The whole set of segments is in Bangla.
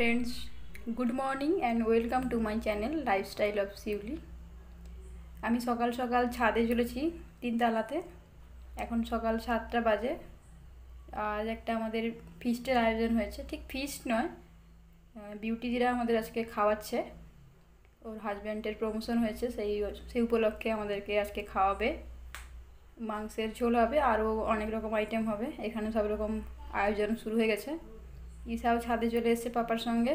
Friends good morning and welcome to my channel lifestyle of Shiuli আমি সকাল সকাল ছাদে চলেছি তিনতলাতে। এখন সকাল সাতটা বাজে। আজ একটা আমাদের ফিস্টের আয়োজন হয়েছে। ঠিক ফিস্ট নয় বিউটি দিরা আমাদের আজকে খাওয়াচ্ছে। ওর হাজব্যান্ডের প্রমোশন হয়েছে, সেই সেই উপলক্ষে আমাদেরকে আজকে খাওয়াবে। মাংসের ঝোল হবে, আরও অনেক রকম আইটেম হবে। এখানে সব রকম আয়োজন শুরু হয়ে গেছে। ইসাও ছাদে চলে এসছে পাপার সঙ্গে।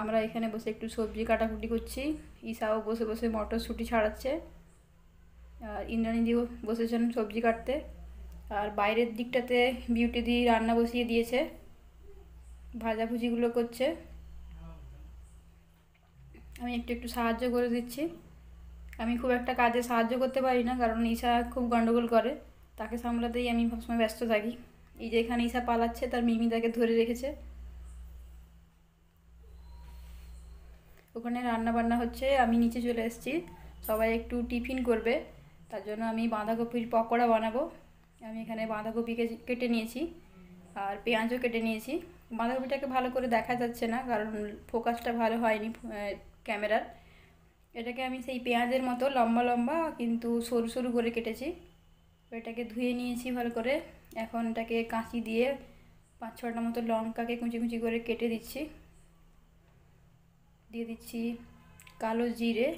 আমরা এখানে বসে একটু সবজি কাটাকুটি করছি। ইসাও বসে বসে মটরশুঁটি ছাড়াচ্ছে। আর ইন্দ্রাণীদিও বসেছেন সবজি কাটতে। আর বাইরের দিকটাতে বিউটি দি রান্না বসিয়ে দিয়েছে। ভাজাভুজিগুলো করছে। আমি একটু একটু সাহায্য করে দিচ্ছি। আমি খুব একটা কাজে সাহায্য করতে পারি না, কারণ ঈশা খুব গণ্ডগোল করে। তাকে সামলাতেই আমি সবসময় ব্যস্ত থাকি। এই যে এখানে ঈশা পালাচ্ছে, তার মিমি তাকে ধরে রেখেছে। ওখানে রান্না বান্না হচ্ছে, আমি নিচে চলে এসেছি। সবাই একটু টিফিন করবে, তার জন্য আমি বাঁধাকপির পকোড়া বানাবো। আমি এখানে বাঁধাকপিকে কেটে নিয়েছি, আর পেঁয়াজও কেটে নিয়েছি। বাঁধাকপিটাকে ভালো করে দেখা যাচ্ছে না, কারণ ফোকাসটা ভালো হয়নি ক্যামেরার। এটাকে আমি সেই পেঁয়াজের মতো লম্বা লম্বা, কিন্তু সরু সরু করে কেটেছি। এটাকে ধুয়ে নিয়েছি ভালো করে। এখন এটাকে কাঁচি দিয়ে পাঁচ ছটা মতো লঙ্কাকে কুচি কুচি করে কেটে দিচ্ছি। দিয়ে দিচ্ছি কালো জিরে।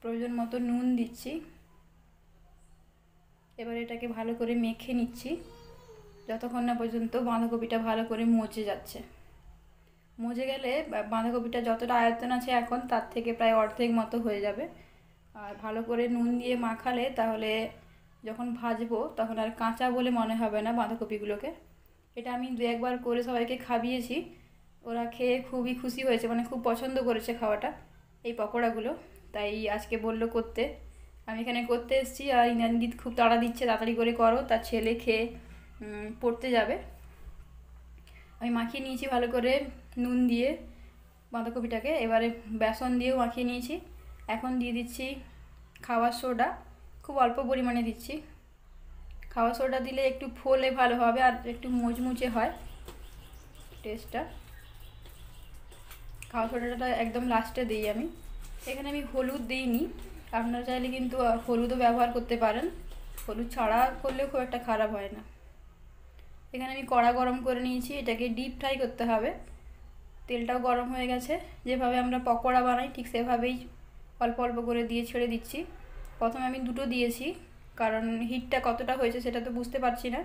প্রয়োজন মতো নুন দিচ্ছি। এবার এটাকে ভালো করে মেখে নিচ্ছি। যতক্ষণ না পর্যন্ত বাঁধাকপিটা ভালো করে মজে যাচ্ছে। মজে গেলে বাঁধাকপিটা যতটা আয়তন আছে এখন, তার থেকে প্রায় অর্ধেক মতো হয়ে যাবে। আর ভালো করে নুন দিয়ে মাখালে তাহলে যখন ভাজবো তখন আর কাঁচা বলে মনে হবে না বাঁধাকপিগুলোকে। এটা আমি দু একবার করে সবাইকে খাবিয়েছি ওরা খেয়ে খুবই খুশি হয়েছে মানে খুব পছন্দ করেছে খাওয়াটা, এই পকোড়াগুলো। তাই আজকে বলল করতে। আমি এখানে করতে এসেছি আর ইনান্দিত খুব তাড়া দিচ্ছে, তাড়াতাড়ি করে করো, তার ছেলে খেয়ে পড়তে যাবে। আমি মাখিয়ে নিয়েছি ভালো করে নুন দিয়ে বাঁধাকপিটাকে, এবারে বেসন দিয়েও মাখিয়ে নিয়েছি। এখন দিয়ে দিচ্ছি খাওয়ার সোডা। খুব অল্প পরিমাণে দিচ্ছি। খাওয়া সোডা দিলে একটু ফোলে ভালো হবে আর একটু মুচমুচে হয় টেস্টটা খাওয়া সোডাটা একদম লাস্টে দিই আমি। এখানে আমি হলুদ দিইনি। আপনারা চাইলে কিন্তু হলুদও ব্যবহার করতে পারেন। হলুদ ছাড়া করলেও খুব একটা খারাপ হয় না। এখানে আমি কড়া গরম করে নিয়েছি, এটাকে ডিপ ফ্রাই করতে হবে। তেলটাও গরম হয়ে গেছে। যেভাবে আমরা পকোড়া বানাই, ঠিক সেভাবেই অল্প অল্প করে দিয়ে ছেড়ে দিচ্ছি। প্রথমে আমি দুটো দিয়েছি, কারণ হিটটা কতটা হয়েছে সেটা তো বুঝতে পারছি না।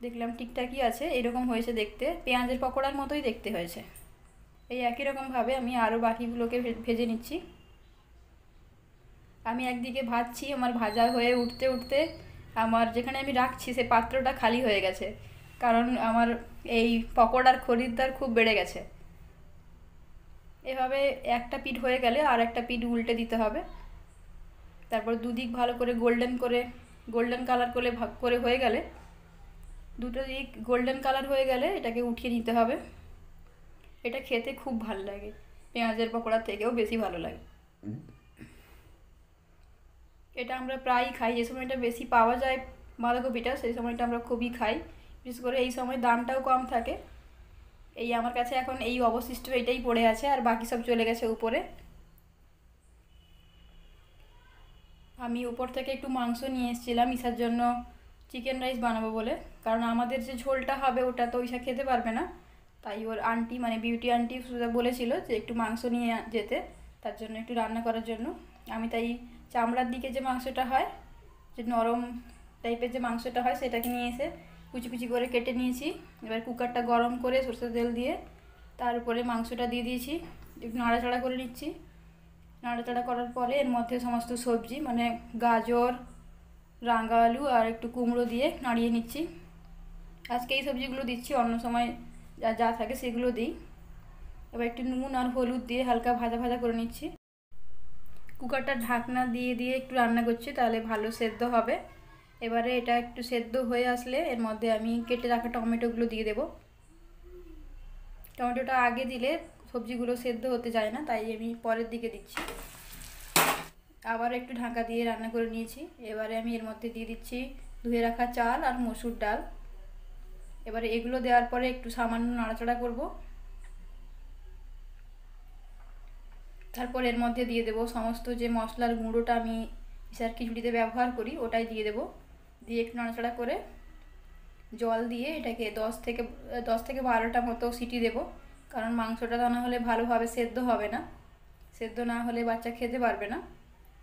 দেখলাম ঠিকঠাকই আছে, এরকম হয়েছে দেখতে। পেঁয়াজের পকোড়ার মতোই দেখতে হয়েছে। এই একই রকমভাবে আমি আরও বাকিগুলোকে ভেজে নিচ্ছি। আমি একদিকে ভাজছি, আমার ভাজা হয়ে উঠতে উঠতে আমার যেখানে আমি রাখছি সে পাত্রটা খালি হয়ে গেছে। কারণ আমার এই পকোড়ার খরিদ্দার খুব বেড়ে গেছে। এভাবে একটা পিঠ হয়ে গেলে আর একটা পিঠ উল্টে দিতে হবে। তারপর দুদিক ভালো করে গোল্ডেন করে গোল্ডেন কালার করে করে হয়ে গেলে, দুটো দিক গোল্ডেন কালার হয়ে গেলে এটাকে উঠিয়ে নিতে হবে। এটা খেতে খুব ভালো লাগে, পেঁয়াজের পকোড়ার থেকেও বেশি ভালো লাগে। এটা আমরা প্রায়ই খাই, যে সময়টা বেশি পাওয়া যায় বাঁধাকপিটা, সেই সময়টা আমরা খুবই খাই। বিশেষ করে এই সময় দামটাও কম থাকে। এই আমার কাছে এখন এই অবশিষ্ট এটাই পড়ে আছে আর বাকি সব চলে গেছে উপরে। আমি উপর থেকে একটু মাংস নিয়ে এসেছিলাম ইসার জন্য চিকেন রাইস বানাবো বলে। কারণ আমাদের যে ঝোলটা হবে ওটা তো ইসা খেতে পারবে না। তাই ওর আন্টি মানে বিউটি আন্টি বলেছিল যে একটু মাংস নিয়ে যেতে, তার জন্য একটু রান্না করার জন্য। আমি তাই চামড়ার দিকে যে মাংসটা হয়, যে নরম টাইপের যে মাংসটা হয় সেটাকে নিয়ে এসে কুচি কুচি করে কেটে নিয়েছি। এবার কুকারটা গরম করে সরষের তেল দিয়ে তার উপরে মাংসটা দিয়ে দিয়েছি। একটু নাড়াচাড়া করে নিচ্ছি। নাড়াচাড়া করার পরে এর মধ্যে সমস্ত সবজি মানে গাজর, রাঙা আলু আর একটু কুমড়ো দিয়ে নাড়িয়ে নিচ্ছি। আজকে এই সবজিগুলো দিচ্ছি, অন্য সময় যা যা থাকে সেগুলো দিই। এবার একটু নুন আর হলুদ দিয়ে হালকা ভাজা ভাজা করে নিচ্ছি। কুকারটা ঢাকনা দিয়ে দিয়ে একটু রান্না করছি, তাহলে ভালো সেদ্ধ হবে। এবারে এটা একটু সেদ্ধ হয়ে আসলে এর মধ্যে আমি কেটে রাখা টমেটোগুলো দিয়ে দেব। টমেটোটা আগে দিলে সবজিগুলো সেদ্ধ হতে যায় না, তাই আমি পরের দিকে দিচ্ছি। আবার একটু ঢাকা দিয়ে রান্না করে নিয়েছি। এবারে আমি এর মধ্যে দিয়ে দিচ্ছি ধুয়ে রাখা চাল আর মসুর ডাল। এবারে এগুলো দেওয়ার পরে একটু সামান্য নাড়াচাড়া করব। তারপর এর মধ্যে দিয়ে দেবো সমস্ত যে মশলার গুঁড়োটা আমি ইসার খিচুড়িতে ব্যবহার করি, ওটাই দিয়ে দেবো। দিয়ে একটু নাড়াচাড়া করে জল দিয়ে এটাকে দশ থেকে দশ থেকে বারোটা মতো সিটি দেবো। কারণ মাংসটা তা না হলে ভালোভাবে সেদ্ধ হবে না। সেদ্ধ না হলে বাচ্চা খেতে পারবে না।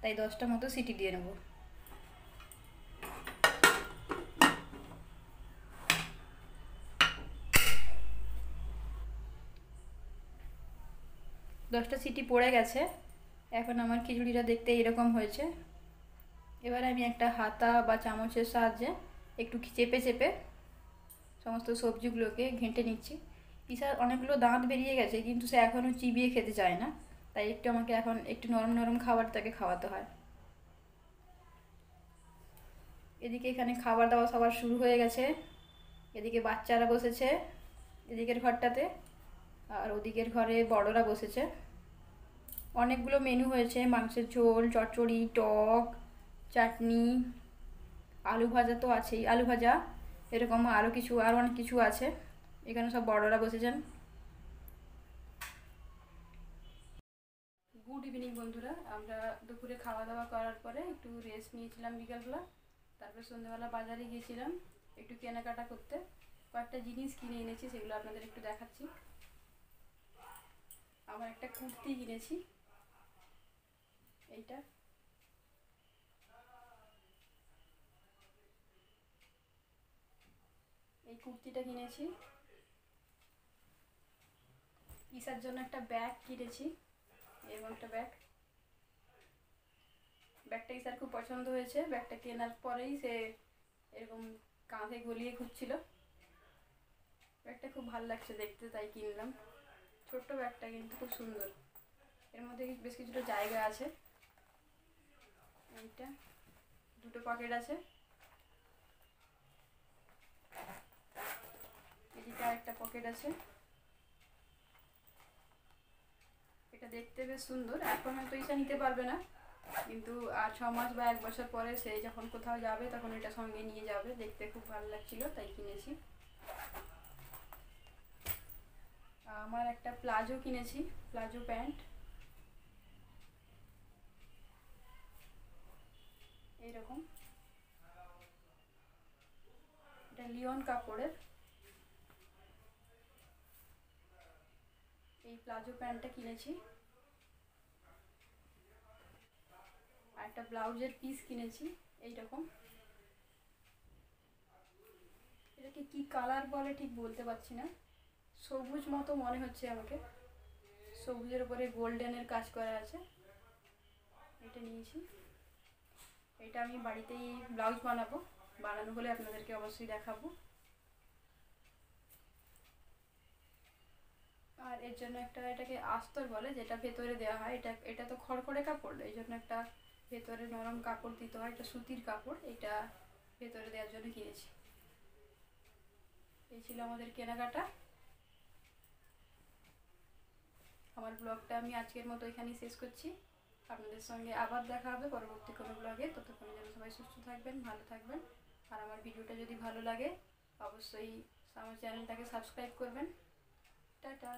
তাই দশটা মতো সিটি দিয়ে নেব। দশটা সিটি পড়ে গেছে। এখন আমার খিচুড়িটা দেখতে এরকম হয়েছে। এবার আমি একটা হাতা বা চামচের সাহায্যে একটু চেপে চেপে সমস্ত সবজিগুলোকে ঘেঁটে নিচ্ছি। ঈশার অনেকগুলো দাঁত বেরিয়ে গেছে, কিন্তু সে এখনও চিবিয়ে খেতে চায় না। তাই একটু আমাকে এখন একটু নরম নরম খাবার তাকে খাওয়াতে হয়। এদিকে এখানে খাবার দাওয়া সবার শুরু হয়ে গেছে। এদিকে বাচ্চারা বসেছে এদিকের ঘরটাতে, আর ওদিকের ঘরে বড়রা বসেছে। অনেকগুলো মেনু হয়েছে, মাংসের ঝোল, চচ্চড়ি, টক চাটনি, আলু ভাজা তো আছেই। আলু ভাজা, এরকম আরও কিছু আরও অনেক কিছু আছে। এখানে সব বড়রা বসেছেন। গুড ইভিনিং বন্ধুরা, আমরা দুপুরে খাওয়া দাওয়া করার পরে একটু রেস্ট নিয়েছিলাম বিকালবেলা। তারপর সন্ধ্যেবেলা বাজারে গিয়েছিলাম একটু কেনাকাটা করতে। কয়েকটা জিনিস কিনে এনেছি, সেগুলো আপনাদের একটু দেখাচ্ছি। আমার একটা কুর্তি কিনেছি। এইটা। কুর্তিটা কিনেছি। ইসার জন্য একটা ব্যাগ কিনেছি এরকম একটা ব্যাগ। ব্যাগটা ইসার খুব পছন্দ হয়েছে, ব্যাগটা কেনার পরেই সে এরকম কাঁধে গলিয়ে ঘুরছিল ব্যাগটা খুব ভালো লাগছে দেখতে, তাই কিনলাম। ছোট্ট ব্যাগটা কিন্তু খুব সুন্দর। এর মধ্যে বেশ কিছুটা জায়গা আছে। এইটা, দুটো পকেট আছে। এদিকে একটা পকেট আছে। এটা দেখতে বেশ সুন্দর। এখন হয়তো ইচ্ছা নিতে পারবে না। কিন্তু আর ছ মাস বা এক বছর পরে সে যখন কোথাও যাবে, তখন এটা সঙ্গে নিয়ে যাবে। দেখতে খুব ভালো লাগছিল, তাই কিনেছি। আমার একটা প্লাজো কিনেছি, প্লাজো প্যান্ট। এইরকম। এটা লিওন কাপড়ের প্লাজো প্যান্টটা কিনেছি। আর একটা ব্লাউজের পিস কিনেছি এই রকম এটাকে কি কালার বলে ঠিক বলতে পারছি না। সবুজ মতো মনে হচ্ছে আমাকে। সবুজের উপরে গোল্ডেনের কাজ করা আছে। এটা নিয়েছি। এটা আমি বাড়িতেই ব্লাউজ বানাবো। বানানো হলে আপনাদেরকে অবশ্যই দেখাবো আর এর জন্য একটা এটাকে আস্তর বলে, যেটা ভেতরে দেওয়া হয়। এটা এটা তো খড়খড়ে কাপড়। এই জন্য একটা ভেতরে নরম কাপড় দিতে হয় এটা সুতির কাপড়। এটা ভেতরে দেওয়ার জন্য কিনেছি। এই ছিল আমাদের কেনাকাটা। আমার ব্লগটা আমি আজকের মতো এখানেই শেষ করছি। আপনাদের সঙ্গে আবার দেখা হবে পরবর্তী কোনো ব্লগে। ততক্ষণে যেন সবাই সুস্থ থাকবেন, ভালো থাকবেন। আর আমার ভিডিওটা যদি ভালো লাগে, অবশ্যই আমার চ্যানেলটাকে সাবস্ক্রাইব করবেন। টাটা।